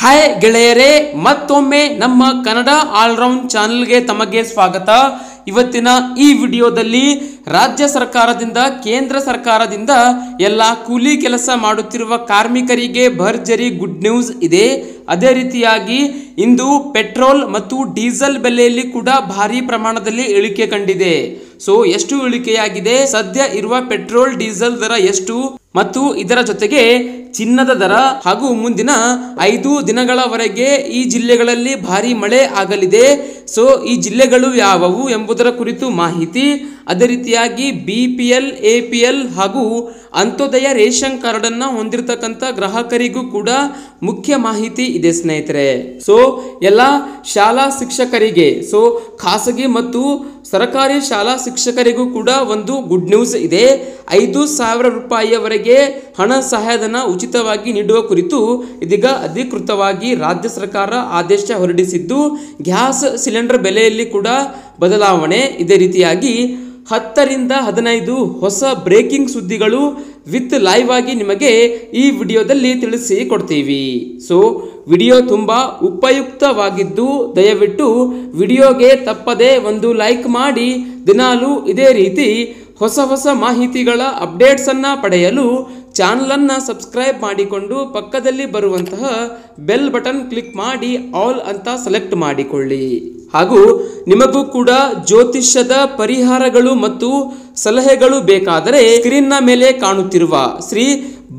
Hi ಗೆಳೆಯರೇ, ಮತ್ತೊಮ್ಮೆ ನಮ್ಮ ಕನ್ನಡ ಆಲ್ರೌಂಡ್ ಚಾನಲ್ಗೆ ತಮಗೆ ಸ್ವಾಗತ. ಇವತ್ತಿನ ಈ ವಿಡಿಯೋದಲ್ಲಿ ರಾಜ್ಯ ಸರ್ಕಾರದಿಂದ, ಕೇಂದ್ರ ಸರ್ಕಾರದಿಂದ ಎಲ್ಲ ಕೂಲಿ ಕೆಲಸ ಮಾಡುತ್ತಿರುವ ಕಾರ್ಮಿಕರಿಗೆ ಭರ್ಜರಿ ಗುಡ್ ನ್ಯೂಸ್ ಇದೆ. ಅದೇ ರೀತಿಯಾಗಿ ಇಂದು ಪೆಟ್ರೋಲ್ ಮತ್ತು ಡೀಸೆಲ್ ಬೆಲೆಯಲ್ಲಿ ಕೂಡ ಭಾರಿ ಪ್ರಮಾಣದಲ್ಲಿ ಇಳಿಕೆ ಕಂಡಿದೆ. ಸೊ ಎಷ್ಟು ಇಳಿಕೆಯಾಗಿದೆ? ಸದ್ಯ ಇರುವ ಪೆಟ್ರೋಲ್, ಡೀಸೆಲ್ ದರ ಎಷ್ಟು? ಮತ್ತು ಇದರ ಜೊತೆಗೆ ಚಿನ್ನದ ದರ ಹಾಗೂ ಮುಂದಿನ ಐದು ದಿನಗಳವರೆಗೆ ಈ ಜಿಲ್ಲೆಗಳಲ್ಲಿ ಭಾರಿ ಮಳೆ ಆಗಲಿದೆ. ಸೊ ಈ ಜಿಲ್ಲೆಗಳು ಯಾವುವು ಎಂಬುದರ ಕುರಿತು ಮಾಹಿತಿ ಅದೇ ರೀತಿಯಾಗಿ B P L A P L ಹಾಗೂ ಅಂತ್ಯೋದಯ ರೇಷನ್ ಕಾರ್ಡ್ ಅನ್ನ ಹೊಂದಿರತಕ್ಕಂಥ ಗ್ರಾಹಕರಿಗೂ ಕೂಡ ಮುಖ್ಯ ಮಾಹಿತಿ ಇದೆ ಸ್ನೇಹಿತರೆ. ಸೊ ಎಲ್ಲ ಶಾಲಾ ಶಿಕ್ಷಕರಿಗೆ ಸೊ ಖಾಸಗಿ ಮತ್ತು ಸರ್ಕಾರಿ ಶಾಲಾ ಶಿಕ್ಷಕರಿಗೂ ಕೂಡ ಒಂದು ಗುಡ್ ನ್ಯೂಸ್ ಇದೆ. ಐದು ಸಾವಿರ ರೂಪಾಯಿಯವರೆಗೆ ಹಣ ಸಹಾಯಧನ ಉಚಿತವಾಗಿ ನೀಡುವ ಕುರಿತು ಇದೀಗ ಅಧಿಕೃತವಾಗಿ ರಾಜ್ಯ ಸರ್ಕಾರ ಆದೇಶ ಹೊರಡಿಸಿದ್ದು, ಗ್ಯಾಸ್ ಸಿಲಿಂಡರ್ ಬೆಲೆಯಲ್ಲಿ ಕೂಡ ಬದಲಾವಣೆ ಇದೇ ರೀತಿಯಾಗಿ ಹತ್ತರಿಂದ ಹದಿನೈದು ಹೊಸ ಬ್ರೇಕಿಂಗ್ ಸುದ್ದಿಗಳು ವಿತ್ ಲೈವ್ ಆಗಿ ನಿಮಗೆ ಈ ವಿಡಿಯೋದಲ್ಲಿ ತಿಳಿಸಿ ಕೊಡ್ತೀವಿ. ಸೊ ವಿಡಿಯೋ ತುಂಬ ಉಪಯುಕ್ತವಾಗಿದ್ದು, ದಯವಿಟ್ಟು ವಿಡಿಯೋಗೆ ತಪ್ಪದೇ ಒಂದು ಲೈಕ್ ಮಾಡಿ, ದಿನಾಲೂ ಇದೇ ರೀತಿ ಹೊಸ ಹೊಸ ಮಾಹಿತಿಗಳ ಅಪ್ಡೇಟ್ಸನ್ನು ಪಡೆಯಲು ಚಾನಲ್ ಅನ್ನ ಸಬ್ಸ್ಕ್ರೈಬ್ ಮಾಡಿಕೊಂಡು ಪಕ್ಕದಲ್ಲಿ ಬರುವಂತಹ ಬೆಲ್ ಬಟನ್ ಕ್ಲಿಕ್ ಮಾಡಿ ಆಲ್ ಅಂತ ಸೆಲೆಕ್ಟ್ ಮಾಡಿಕೊಳ್ಳಿ. ಹಾಗೂ ನಿಮಗೂ ಕೂಡ ಜ್ಯೋತಿಷ್ಯದ ಪರಿಹಾರಗಳು ಮತ್ತು ಸಲಹೆಗಳು ಬೇಕಾದರೆ ಸ್ಕ್ರೀನ್ನ ಮೇಲೆ ಕಾಣುತ್ತಿರುವ ಶ್ರೀ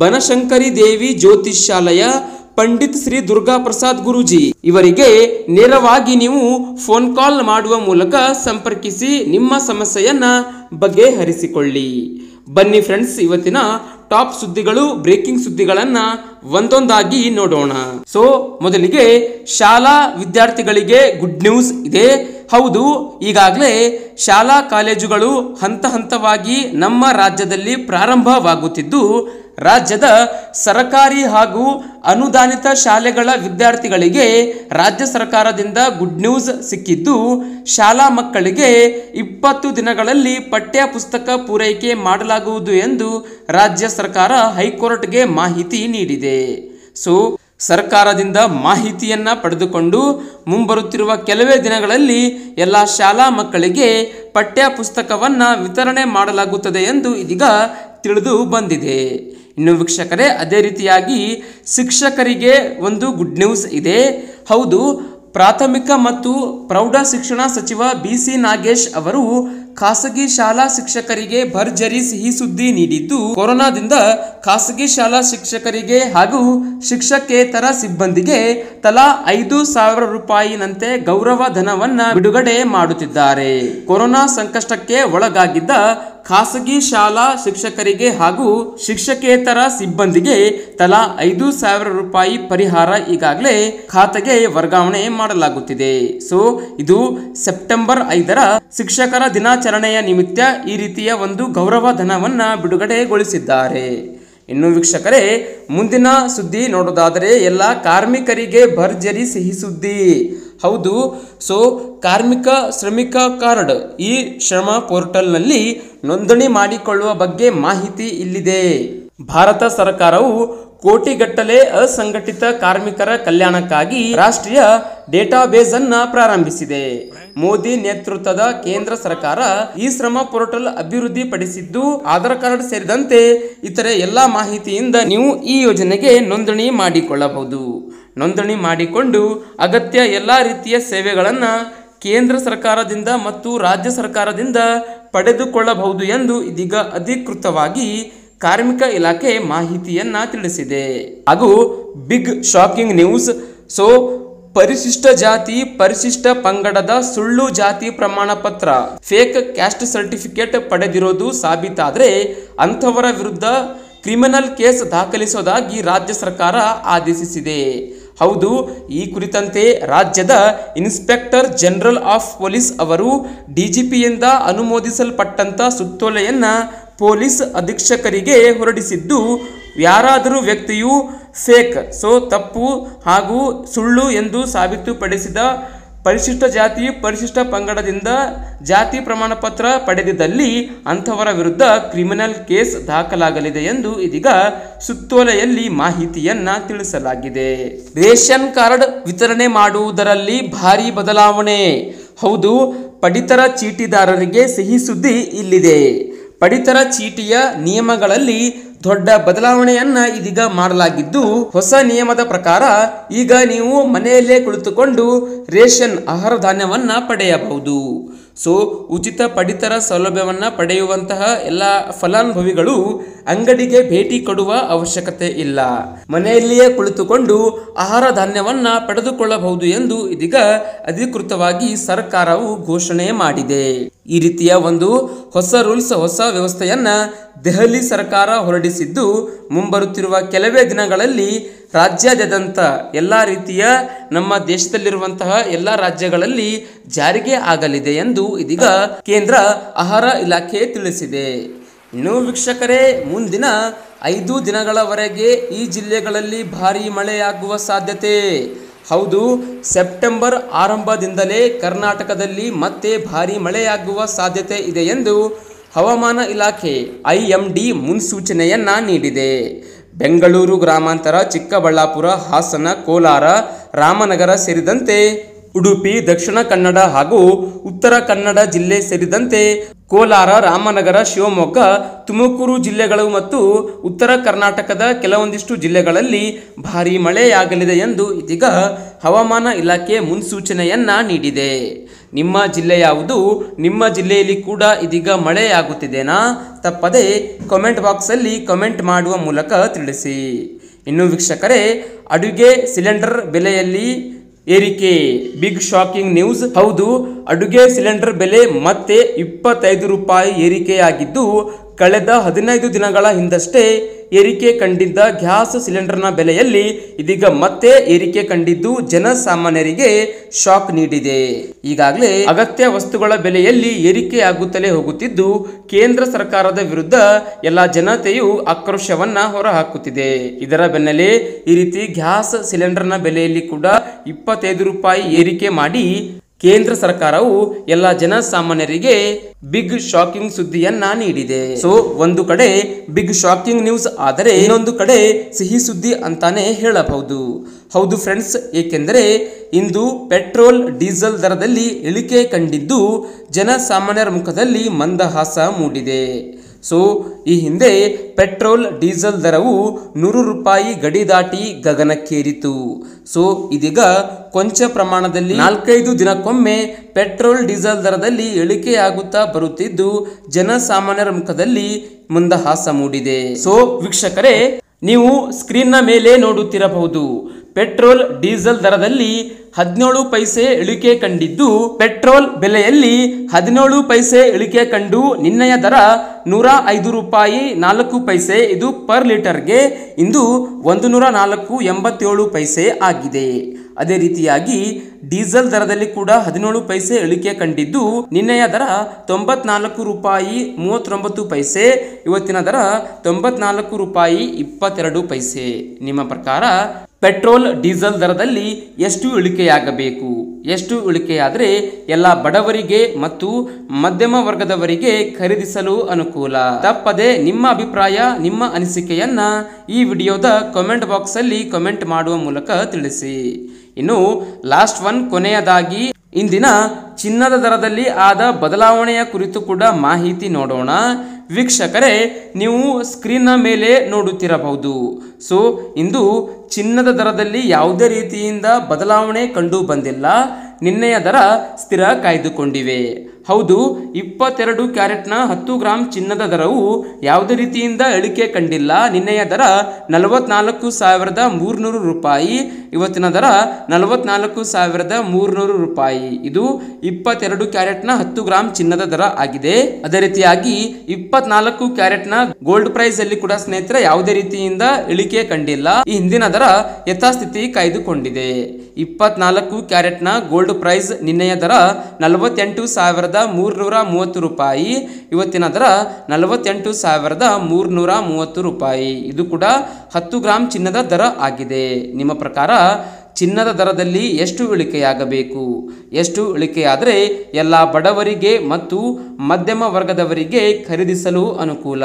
ಬನಶಂಕರಿ ದೇವಿ ಜ್ಯೋತಿಷ್ಯಾಲಯ, ಪಂಡಿತ್ ಶ್ರೀ ದುರ್ಗಾ ಪ್ರಸಾದ್ ಗುರೂಜಿ. ಇವರಿಗೆ ನೇರವಾಗಿ ನೀವು ಫೋನ್ ಕಾಲ್ ಮಾಡುವ ಮೂಲಕ ಸಂಪರ್ಕಿಸಿ ನಿಮ್ಮ ಸಮಸ್ಯೆಯನ್ನ ಬಗೆಹರಿಸಿಕೊಳ್ಳಿ. ಬನ್ನಿ ಫ್ರೆಂಡ್ಸ್ ಇವತ್ತಿನ ಟಾಪ್ ಸುದ್ದಿಗಳು ಬ್ರೇಕಿಂಗ್ ಸುದ್ದಿಗಳನ್ನ ಒಂದೊಂದಾಗಿ ನೋಡೋಣ. ಸೊ ಮೊದಲಿಗೆ ಶಾಲಾ ವಿದ್ಯಾರ್ಥಿಗಳಿಗೆ ಗುಡ್ ನ್ಯೂಸ್ ಇದೆ. ಹೌದು, ಈಗಾಗಲೇ ಶಾಲಾ ಕಾಲೇಜುಗಳು ಹಂತ ಹಂತವಾಗಿ ನಮ್ಮ ರಾಜ್ಯದಲ್ಲಿ ಪ್ರಾರಂಭವಾಗುತ್ತಿದ್ದು ರಾಜ್ಯದ ಸರಕಾರಿ ಹಾಗೂ ಅನುದಾನಿತ ಶಾಲೆಗಳ ವಿದ್ಯಾರ್ಥಿಗಳಿಗೆ ರಾಜ್ಯ ಸರ್ಕಾರದಿಂದ ಗುಡ್ ನ್ಯೂಸ್ ಸಿಕ್ಕಿದ್ದು, ಶಾಲಾ ಮಕ್ಕಳಿಗೆ ಇಪ್ಪತ್ತು ದಿನಗಳಲ್ಲಿ ಪಠ್ಯ ಪುಸ್ತಕ ಪೂರೈಕೆ ಮಾಡಲಾಗುವುದು ಎಂದು ರಾಜ್ಯ ಸರ್ಕಾರ ಹೈಕೋರ್ಟ್ಗೆ ಮಾಹಿತಿ ನೀಡಿದೆ. ಸೊ ಸರ್ಕಾರದಿಂದ ಮಾಹಿತಿಯನ್ನು ಪಡೆದುಕೊಂಡು ಮುಂಬರುತ್ತಿರುವ ಕೆಲವೇ ದಿನಗಳಲ್ಲಿ ಎಲ್ಲ ಶಾಲಾ ಮಕ್ಕಳಿಗೆ ಪಠ್ಯ ಪುಸ್ತಕವನ್ನು ವಿತರಣೆ ಮಾಡಲಾಗುತ್ತದೆ ಎಂದು ಇದೀಗ ತಿಳಿದು ಬಂದಿದೆ. ಇನ್ನು ವೀಕ್ಷಕರೇ, ಅದೇ ರೀತಿಯಾಗಿ ಶಿಕ್ಷಕರಿಗೆ ಒಂದು ಗುಡ್ ನ್ಯೂಸ್ ಇದೆ. ಹೌದು, ಪ್ರಾಥಮಿಕ ಮತ್ತು ಪ್ರೌಢ ಶಿಕ್ಷಣ ಸಚಿವ ಬಿ ಸಿ ನಾಗೇಶ್ ಅವರು ಖಾಸಗಿ ಶಾಲಾ ಶಿಕ್ಷಕರಿಗೆ ಭರ್ಜರಿ ಸಿಹಿ ಸುದ್ದಿ ನೀಡಿದ್ದು, ಕೊರೋನಾದಿಂದ ಖಾಸಗಿ ಶಾಲಾ ಶಿಕ್ಷಕರಿಗೆ ಹಾಗೂ ಶಿಕ್ಷಕೇತರ ಸಿಬ್ಬಂದಿಗೆ ತಲಾ ಐದು ಸಾವಿರ ರೂಪಾಯಿನಂತೆ ಗೌರವ ಧನವನ್ನ ಬಿಡುಗಡೆ ಮಾಡುತ್ತಿದ್ದಾರೆ. ಕೊರೋನಾ ಸಂಕಷ್ಟಕ್ಕೆ ಒಳಗಾಗಿದ್ದ ಖಾಸಗಿ ಶಾಲಾ ಶಿಕ್ಷಕರಿಗೆ ಹಾಗೂ ಶಿಕ್ಷಕೇತರ ಸಿಬ್ಬಂದಿಗೆ ತಲಾ ಐದು ಸಾವಿರ ರೂಪಾಯಿ ಪರಿಹಾರ ಈಗಾಗಲೇ ಖಾತೆಗೆ ವರ್ಗಾವಣೆ ಮಾಡಲಾಗುತ್ತಿದೆ. ಸೊ, ಇದು ಸೆಪ್ಟೆಂಬರ್ ಐದರ ಶಿಕ್ಷಕರ ದಿನಾಚರಣೆಯ ನಿಮಿತ್ತ ಈ ರೀತಿಯ ಒಂದು ಗೌರವ ಧನವನ್ನು ಬಿಡುಗಡೆಗೊಳಿಸಿದ್ದಾರೆ. ಇನ್ನು ವೀಕ್ಷಕರೇ, ಮುಂದಿನ ಸುದ್ದಿ ನೋಡೋದಾದರೆ ಎಲ್ಲ ಕಾರ್ಮಿಕರಿಗೆ ಭರ್ಜರಿ ಸಿಹಿ ಸುದ್ದಿ. ಹೌದು. ಸೊ ಕಾರ್ಮಿಕ, ಶ್ರಮಿಕ ಕಾರ್ಡ್ ಈ ಶ್ರಮ ಪೋರ್ಟಲ್ನಲ್ಲಿ ನೋಂದಣಿ ಮಾಡಿಕೊಳ್ಳುವ ಬಗ್ಗೆ ಮಾಹಿತಿ ಇಲ್ಲಿದೆ. ಭಾರತ ಸರ್ಕಾರವು ಕೋಟಿಗಟ್ಟಲೆ ಅಸಂಘಟಿತ ಕಾರ್ಮಿಕರ ಕಲ್ಯಾಣಕ್ಕಾಗಿ ರಾಷ್ಟ್ರೀಯ ಡೇಟಾಬೇಸ್ ಅನ್ನ ಪ್ರಾರಂಭಿಸಿದೆ. ಮೋದಿ ನೇತೃತ್ವದ ಕೇಂದ್ರ ಸರ್ಕಾರ ಈ ಶ್ರಮ ಪೋರ್ಟಲ್ ಅಭಿವೃದ್ಧಿ ಪಡಿಸಿದ್ದು ಆಧಾರ್ ಕಾರ್ಡ್ ಸೇರಿದಂತೆ ಇತರೆ ಎಲ್ಲಾ ಮಾಹಿತಿಯಿಂದ ನೀವು ಈ ಯೋಜನೆಗೆ ನೋಂದಣಿ ಮಾಡಿಕೊಳ್ಳಬಹುದು. ನೋಂದಣಿ ಮಾಡಿಕೊಂಡು ಅಗತ್ಯ ಎಲ್ಲ ರೀತಿಯ ಸೇವೆಗಳನ್ನು ಕೇಂದ್ರ ಸರ್ಕಾರದಿಂದ ಮತ್ತು ರಾಜ್ಯ ಸರ್ಕಾರದಿಂದ ಪಡೆದುಕೊಳ್ಳಬಹುದು ಎಂದು ಇದೀಗ ಅಧಿಕೃತವಾಗಿ ಕಾರ್ಮಿಕ ಇಲಾಖೆ ಮಾಹಿತಿಯನ್ನ ತಿಳಿಸಿದೆ. ಹಾಗೂ ಬಿಗ್ ಶಾಕಿಂಗ್ ನ್ಯೂಸ್, ಸೊ ಪರಿಶಿಷ್ಟ ಜಾತಿ ಪರಿಶಿಷ್ಟ ಪಂಗಡದ ಸುಳ್ಳು ಜಾತಿ ಪ್ರಮಾಣ ಪತ್ರ, ಫೇಕ್ ಕ್ಯಾಸ್ಟ್ ಸರ್ಟಿಫಿಕೇಟ್ ಪಡೆದಿರೋದು ಸಾಬೀತಾದರೆ ಅಂಥವರ ವಿರುದ್ಧ ಕ್ರಿಮಿನಲ್ ಕೇಸ್ ದಾಖಲಿಸೋದಾಗಿ ರಾಜ್ಯ ಸರ್ಕಾರ ಆದೇಶಿಸಿದೆ. ಹೌದು, ಈ ಕುರಿತಂತೆ ರಾಜ್ಯದ ಇನ್ಸ್ಪೆಕ್ಟರ್ ಜನರಲ್ ಆಫ್ ಪೊಲೀಸ್ ಅವರು ಡಿಜಿಪಿಯಿಂದ ಅನುಮೋದಿಸಲ್ಪಟ್ಟಂಥ ಸುತ್ತೋಲೆಯನ್ನು ಪೊಲೀಸ್ ಅಧೀಕ್ಷಕರಿಗೆ ಹೊರಡಿಸಿದ್ದು, ಯಾರಾದರೂ ವ್ಯಕ್ತಿಯು ಫೇಕ್, ಸೊ ತಪ್ಪು ಹಾಗೂ ಸುಳ್ಳು ಎಂದು ಸಾಬೀತುಪಡಿಸಿದ ಪರಿಶಿಷ್ಟ ಜಾತಿ, ಪರಿಶಿಷ್ಟ ಪಂಗಡದಿಂದ ಜಾತಿ ಪ್ರಮಾಣ ಪತ್ರ ಪಡೆದಿದ್ದಲ್ಲಿ ಅಂಥವರ ವಿರುದ್ಧ ಕ್ರಿಮಿನಲ್ ಕೇಸ್ ದಾಖಲಾಗಲಿದೆ ಎಂದು ಇದೀಗ ಸುತ್ತೋಲೆಯಲ್ಲಿ ಮಾಹಿತಿಯನ್ನ ತಿಳಿಸಲಾಗಿದೆ. ರೇಷನ್ ಕಾರ್ಡ್ ವಿತರಣೆ ಮಾಡುವುದರಲ್ಲಿ ಭಾರಿ ಬದಲಾವಣೆ. ಹೌದು, ಪಡಿತರ ಚೀಟಿದಾರರಿಗೆ ಸಿಹಿ ಸುದ್ದಿ ಇಲ್ಲಿದೆ. ಪಡಿತರ ಚೀಟಿಯ ನಿಯಮಗಳಲ್ಲಿ ದೊಡ್ಡ ಬದಲಾವಣೆಯನ್ನ ಇದೀಗ ಮಾಡಲಾಗಿದ್ದು ಹೊಸ ನಿಯಮದ ಪ್ರಕಾರ ಈಗ ನೀವು ಮನೆಯಲ್ಲೇ ಕುಳಿತುಕೊಂಡು ರೇಷನ್ ಆಹಾರ ಧಾನ್ಯವನ್ನ ಪಡೆಯಬಹುದು. ಸೊ, ಉಚಿತ ಪಡಿತರ ಸೌಲಭ್ಯವನ್ನ ಪಡೆಯುವಂತಹ ಎಲ್ಲ ಫಲಾನುಭವಿಗಳು ಅಂಗಡಿಗೆ ಭೇಟಿ ಕೊಡುವ ಅವಶ್ಯಕತೆ ಇಲ್ಲ. ಮನೆಯಲ್ಲಿಯೇ ಕುಳಿತುಕೊಂಡು ಆಹಾರ ಧಾನ್ಯವನ್ನ ಪಡೆದುಕೊಳ್ಳಬಹುದು ಎಂದು ಇದೀಗ ಅಧಿಕೃತವಾಗಿ ಸರ್ಕಾರವು ಘೋಷಣೆ ಮಾಡಿದೆ. ಈ ರೀತಿಯ ಒಂದು ಹೊಸ ರೂಲ್ಸ್, ಹೊಸ ವ್ಯವಸ್ಥೆಯನ್ನ ದೆಹಲಿ ಸರ್ಕಾರ ಹೊರಡಿಸಿದ್ದು, ಮುಂಬರುತ್ತಿರುವ ಕೆಲವೇ ದಿನಗಳಲ್ಲಿ ರಾಜ್ಯಾದ್ಯಂತ ಎಲ್ಲ ರೀತಿಯ ನಮ್ಮ ದೇಶದಲ್ಲಿರುವಂತಹ ಎಲ್ಲ ರಾಜ್ಯಗಳಲ್ಲಿ ಜಾರಿಗೆ ಆಗಲಿದೆ ಎಂದು ಇದೀಗ ಕೇಂದ್ರ ಆಹಾರ ಇಲಾಖೆ ತಿಳಿಸಿದೆ. ಇನ್ನು ವೀಕ್ಷಕರೇ, ಮುಂದಿನ ಐದು ದಿನಗಳವರೆಗೆ ಈ ಜಿಲ್ಲೆಗಳಲ್ಲಿ ಭಾರೀ ಮಳೆಯಾಗುವ ಸಾಧ್ಯತೆ. ಹೌದು, ಸೆಪ್ಟೆಂಬರ್ ಆರಂಭದಿಂದಲೇ ಕರ್ನಾಟಕದಲ್ಲಿ ಮತ್ತೆ ಭಾರೀ ಮಳೆಯಾಗುವ ಸಾಧ್ಯತೆ ಇದೆ ಎಂದು ಹವಾಮಾನ ಇಲಾಖೆ ಐ ಎಂ ಮುನ್ಸೂಚನೆಯನ್ನ ನೀಡಿದೆ. ಬೆಂಗಳೂರು ಗ್ರಾಮಾಂತರ, ಚಿಕ್ಕಬಳ್ಳಾಪುರ, ಹಾಸನ, ಕೋಲಾರ, ರಾಮನಗರ ಸೇರಿದಂತೆ ಉಡುಪಿ, ದಕ್ಷಿಣ ಕನ್ನಡ ಹಾಗೂ ಉತ್ತರ ಕನ್ನಡ ಜಿಲ್ಲೆ ಸೇರಿದಂತೆ ಕೋಲಾರ, ರಾಮನಗರ, ಶಿವಮೊಗ್ಗ, ತುಮಕೂರು ಜಿಲ್ಲೆಗಳು ಮತ್ತು ಉತ್ತರ ಕರ್ನಾಟಕದ ಕೆಲವೊಂದಿಷ್ಟು ಜಿಲ್ಲೆಗಳಲ್ಲಿ ಭಾರೀ ಮಳೆಯಾಗಲಿದೆ ಎಂದು ಇದೀಗ ಹವಾಮಾನ ಇಲಾಖೆ ಮುನ್ಸೂಚನೆಯನ್ನ ನೀಡಿದೆ. ನಿಮ್ಮ ಜಿಲ್ಲೆ ಯಾವುದು? ನಿಮ್ಮ ಜಿಲ್ಲೆಯಲ್ಲಿ ಕೂಡ ಇದೀಗ ಮಳೆಯಾಗುತ್ತಿದೆನಾ? ತಪ್ಪದೇ ಕಾಮೆಂಟ್ ಬಾಕ್ಸಲ್ಲಿ ಕಮೆಂಟ್ ಮಾಡುವ ಮೂಲಕ ತಿಳಿಸಿ. ಇನ್ನು ವೀಕ್ಷಕರೇ, ಅಡುಗೆ ಸಿಲಿಂಡರ್ ಬೆಲೆಯಲ್ಲಿ ಏರಿಕೆ ಬಿಗ್ ಶಾಕಿಂಗ್ ನ್ಯೂಸ್ ಹೌದು ಅಡುಗೆ ಸಿಲಿಂಡರ್ ಬೆಲೆ ಮತ್ತೆ ಇಪ್ಪತ್ತೈದು ರೂಪಾಯಿ ಏರಿಕೆಯಾಗಿದ್ದು ಕಳೆದ ಹದಿನೈದು ದಿನಗಳ ಹಿಂದಷ್ಟೇ ಏರಿಕೆ ಕಂಡಿದ್ದ ಗ್ಯಾಸ್ ಸಿಲಿಂಡರ್ನ ಬೆಲೆಯಲ್ಲಿ ಇದೀಗ ಮತ್ತೆ ಏರಿಕೆ ಕಂಡಿದ್ದು ಜನಸಾಮಾನ್ಯರಿಗೆ ಶಾಕ್ ನೀಡಿದೆ. ಈಗಾಗಲೇ ಅಗತ್ಯ ವಸ್ತುಗಳ ಬೆಲೆಯಲ್ಲಿ ಏರಿಕೆಯಾಗುತ್ತಲೇ ಹೋಗುತ್ತಿದ್ದು, ಕೇಂದ್ರ ಸರ್ಕಾರದ ವಿರುದ್ಧ ಎಲ್ಲ ಜನತೆಯು ಆಕ್ರೋಶವನ್ನ ಹೊರಹಾಕುತ್ತಿದೆ. ಇದರ ಬೆನ್ನಲ್ಲೇ ಈ ರೀತಿ ಗ್ಯಾಸ್ ಸಿಲಿಂಡರ್ನ ಬೆಲೆಯಲ್ಲಿ ಕೂಡ ಇಪ್ಪತ್ತೈದು ರೂಪಾಯಿ ಏರಿಕೆ ಮಾಡಿ ಕೇಂದ್ರ ಸರ್ಕಾರವು ಎಲ್ಲ ಜನಸಾಮಾನ್ಯರಿಗೆ ಬಿಗ್ ಶಾಕಿಂಗ್ ಸುದ್ದಿಯನ್ನ ನೀಡಿದೆ. ಸೊ, ಒಂದು ಕಡೆ ಬಿಗ್ ಶಾಕಿಂಗ್ ನ್ಯೂಸ್ ಆದರೆ ಇನ್ನೊಂದು ಕಡೆ ಸಿಹಿ ಸುದ್ದಿ ಅಂತಾನೆ ಹೇಳಬಹುದು. ಹೌದು ಫ್ರೆಂಡ್ಸ್, ಏಕೆಂದರೆ ಇಂದು ಪೆಟ್ರೋಲ್, ಡೀಸೆಲ್ ದರದಲ್ಲಿ ಇಳಿಕೆ ಕಂಡಿದ್ದು ಜನಸಾಮಾನ್ಯರ ಮುಖದಲ್ಲಿ ಮಂದಹಾಸ ಮೂಡಿದೆ. ಸೊ ಈ ಹಿಂದೆ ಪೆಟ್ರೋಲ್, ಡೀಸೆಲ್ ದರವು ನೂರು ರೂಪಾಯಿ ಗಡಿ ದಾಟಿ ಗಗನಕ್ಕೇರಿತು. ಸೊ ಇದೀಗ ಕೊಂಚ ಪ್ರಮಾಣದಲ್ಲಿ ನಾಲ್ಕೈದು ದಿನಕ್ಕೊಮ್ಮೆ ಪೆಟ್ರೋಲ್, ಡೀಸೆಲ್ ದರದಲ್ಲಿ ಇಳಿಕೆಯಾಗುತ್ತಾ ಬರುತ್ತಿದ್ದು ಜನಸಾಮಾನ್ಯರ ಮುಖದಲ್ಲಿ ಮಂದಹಾಸ ಮೂಡಿದೆ. ಸೊ ವೀಕ್ಷಕರೇ, ನೀವು ಸ್ಕ್ರೀನ್ನ ಮೇಲೆ ನೋಡುತ್ತಿರಬಹುದು. ಪೆಟ್ರೋಲ್, ಡೀಸೆಲ್ ದರದಲ್ಲಿ ಹದಿನೇಳು ಪೈಸೆ ಇಳಿಕೆ ಕಂಡಿದ್ದು, ಪೆಟ್ರೋಲ್ ಬೆಲೆಯಲ್ಲಿ ಹದಿನೇಳು ಪೈಸೆ ಇಳಿಕೆ ಕಂಡು ನಿನ್ನೆಯ ದರ ನೂರ ಐದು ರೂಪಾಯಿ ನಾಲ್ಕು ಪೈಸೆ ಇದು ಪರ್ ಲೀಟರ್ಗೆ ಇಂದು ಒಂದು ನೂರ ನಾಲ್ಕು ಎಂಬತ್ತೇಳು ಪೈಸೆ ಆಗಿದೆ. ಅದೇ ರೀತಿಯಾಗಿ ಡೀಸೆಲ್ ದರದಲ್ಲಿ ಕೂಡ ಹದಿನೇಳು ಪೈಸೆ ಇಳಿಕೆ ಕಂಡಿದ್ದು, ನಿನ್ನೆಯ ದರ ತೊಂಬತ್ನಾಲ್ಕು ರೂಪಾಯಿ ಮೂವತ್ತೊಂಬತ್ತು ಪೈಸೆ, ಇವತ್ತಿನ ದರ ತೊಂಬತ್ನಾಲ್ಕು ರೂಪಾಯಿ ಇಪ್ಪತ್ತೆರಡು ಪೈಸೆ. ನಿಮ್ಮ ಪ್ರಕಾರ ಪೆಟ್ರೋಲ್, ಡೀಸೆಲ್ ದರದಲ್ಲಿ ಎಷ್ಟು ಇಳಿಕೆಯಾಗಬೇಕು? ಎಷ್ಟು ಇಳಿಕೆಯಾದರೆ ಎಲ್ಲ ಬಡವರಿಗೆ ಮತ್ತು ಮಧ್ಯಮ ವರ್ಗದವರಿಗೆ ಖರೀದಿಸಲು ಅನುಕೂಲ. ತಪ್ಪದೆ ನಿಮ್ಮ ಅಭಿಪ್ರಾಯ, ನಿಮ್ಮ ಅನಿಸಿಕೆಯನ್ನು ಈ ವಿಡಿಯೋದ ಕಮೆಂಟ್ ಬಾಕ್ಸಲ್ಲಿ ಕಮೆಂಟ್ ಮಾಡುವ ಮೂಲಕ ತಿಳಿಸಿ. ಇನ್ನು ಲಾಸ್ಟ್ ಒನ್ ಕೊನೆಯದಾಗಿ, ಇಂದಿನ ಚಿನ್ನದ ದರದಲ್ಲಿ ಆದ ಬದಲಾವಣೆಯ ಕುರಿತು ಕೂಡ ಮಾಹಿತಿ ನೋಡೋಣ. ವೀಕ್ಷಕರೇ, ನೀವು ಸ್ಕ್ರೀನ್ನ ಮೇಲೆ ನೋಡುತ್ತಿರಬಹುದು. ಸೊ ಇಂದು ಚಿನ್ನದ ದರದಲ್ಲಿ ಯಾವುದೇ ರೀತಿಯಿಂದ ಬದಲಾವಣೆ ಕಂಡು ಬಂದಿಲ್ಲ. ನಿನ್ನೆಯ ದರ ಸ್ಥಿರ ಕಾಯ್ದುಕೊಂಡಿವೆ. ಹೌದು, ಇಪ್ಪತ್ತೆರಡು ಕ್ಯಾರೆಟ್ನ ಹತ್ತು ಗ್ರಾಂ ಚಿನ್ನದ ದರವು ಯಾವುದೇ ರೀತಿಯಿಂದ ಇಳಿಕೆ ಕಂಡಿಲ್ಲ. ನಿನ್ನೆಯ ದರ ನಲವತ್ನಾಲ್ಕು ಸಾವಿರದ ಮೂರುನೂರು ರೂಪಾಯಿ, ಇವತ್ತಿನ ದರ ನಲವತ್ನಾಲ್ಕು ಸಾವಿರದ ಮೂರುನೂರು ರೂಪಾಯಿ. ಇದು ಇಪ್ಪತ್ತೆರಡು ಕ್ಯಾರೆಟ್ನ ಹತ್ತು ಗ್ರಾಂ ಚಿನ್ನದ ದರ ಆಗಿದೆ. ಅದೇ ರೀತಿಯಾಗಿ ಇಪ್ಪತ್ನಾಲ್ಕು ಕ್ಯಾರೆಟ್ನ ಗೋಲ್ಡ್ ಪ್ರೈಸ್ ಅಲ್ಲಿ ಕೂಡ ಸ್ನೇಹಿತರೆ ಯಾವುದೇ ರೀತಿಯಿಂದ ಇಳಿಕೆ ಕಂಡಿಲ್ಲ. ಈ ಹಿಂದಿನ ದರ ಯಥಾಸ್ಥಿತಿ ಕಾಯ್ದುಕೊಂಡಿದೆ. ಇಪ್ಪತ್ನಾಲ್ಕು ಕ್ಯಾರೆಟ್ನ ಗೋಲ್ಡ್ ಪ್ರೈಸ್ ನಿನ್ನೆಯ ದರ ನಲವತ್ತೆಂಟು ಸಾವಿರದ ಮೂರುನೂರ ಮೂವತ್ತು ರೂಪಾಯಿ, ಇವತ್ತಿನ ದರ ನಲವತ್ತೆಂಟು ಸಾವಿರದ ಮೂರುನೂರ ಮೂವತ್ತು ರೂಪಾಯಿ. ಇದು ಕೂಡ ಹತ್ತು ಗ್ರಾಮ್ ಚಿನ್ನದ ದರ ಆಗಿದೆ. ನಿಮ್ಮ ಪ್ರಕಾರ ಚಿನ್ನದ ದರದಲ್ಲಿ ಎಷ್ಟು ಇಳಿಕೆಯಾಗಬೇಕು? ಎಷ್ಟು ಇಳಿಕೆಯಾದರೆ ಎಲ್ಲ ಬಡವರಿಗೆ ಮತ್ತು ಮಧ್ಯಮ ವರ್ಗದವರಿಗೆ ಖರೀದಿಸಲು ಅನುಕೂಲ?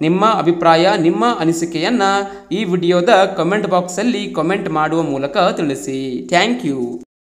ನಿಮ್ಮ ಅಭಿಪ್ರಾಯ ನಿಮ್ಮ ಅನಿಸಿಕೆಯನ್ನು ಈ ವಿಡಿಯೋದ ಕಮೆಂಟ್ ಬಾಕ್ಸಲ್ಲಿ ಕಮೆಂಟ್ ಮಾಡುವ ಮೂಲಕ ತಿಳಿಸಿ. Thank you